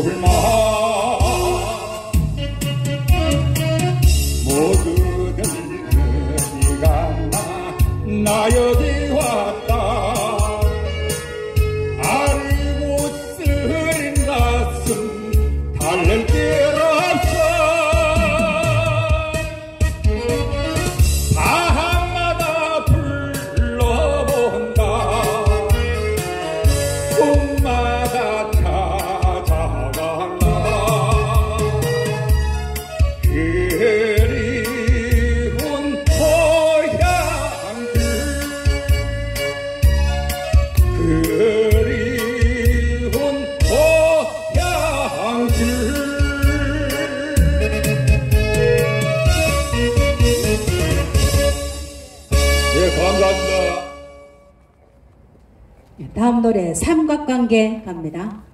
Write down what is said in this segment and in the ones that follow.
굶어 모두들 그시가 나여기 왔다. 다음 노래 삼각관계 갑니다.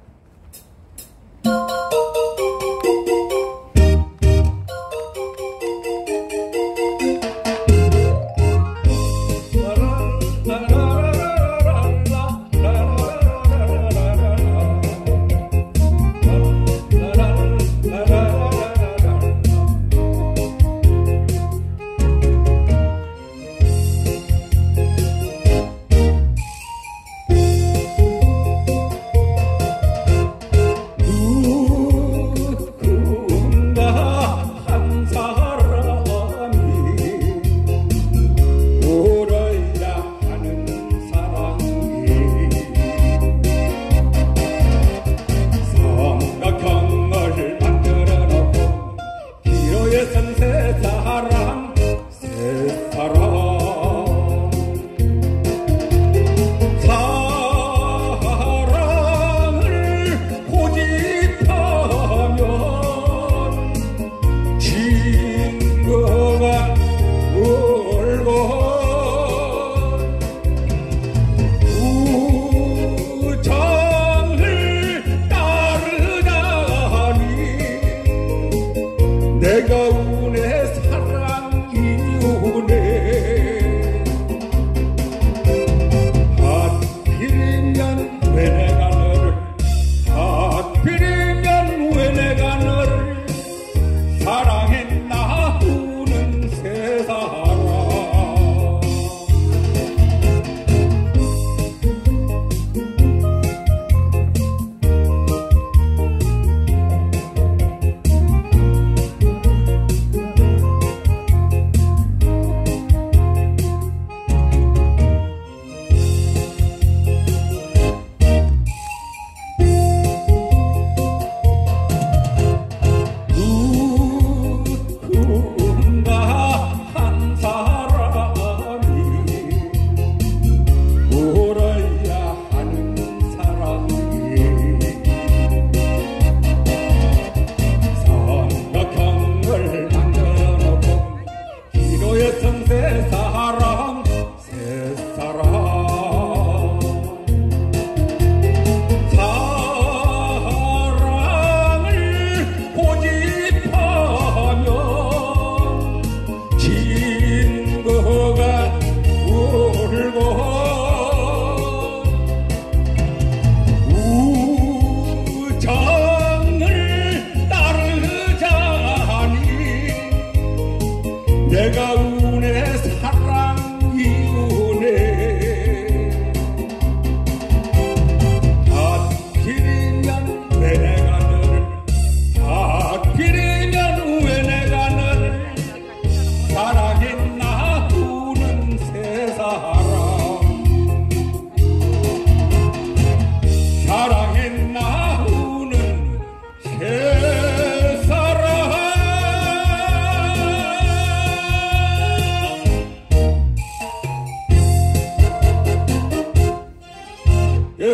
the sunset.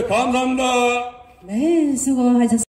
감사합니다. 네, 수고하셨습니다.